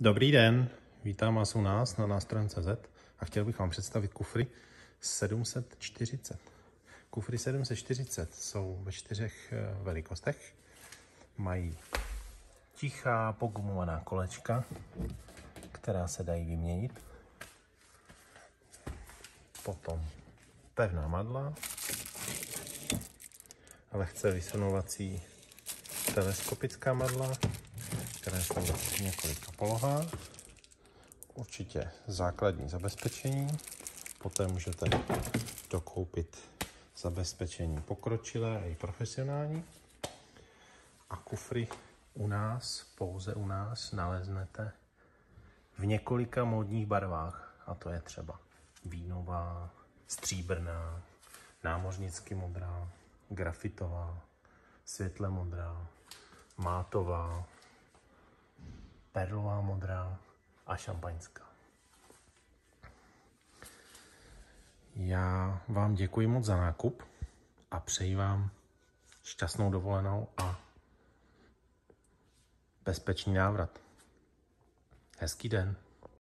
Dobrý den, vítám vás u nás na nástrojem CZ a chtěl bych vám představit kufry 740. Kufry 740 jsou ve čtyřech eh, velikostech. Mají tichá pogumovaná kolečka, která se dají vyměnit. Potom pevná madla, lehce vysunovací teleskopická madla, jsou v několika polohách. Určitě základní zabezpečení, poté můžete dokoupit zabezpečení pokročilé a i profesionální. A kufry u nás, pouze u nás, naleznete v několika módních barvách. A to je třeba vínová, stříbrná, námořnicky modrá, grafitová, světle modrá, mátová, perlová modrá a šampaňská. Já vám děkuji moc za nákup a přeji vám šťastnou dovolenou a bezpečný návrat. Hezký den.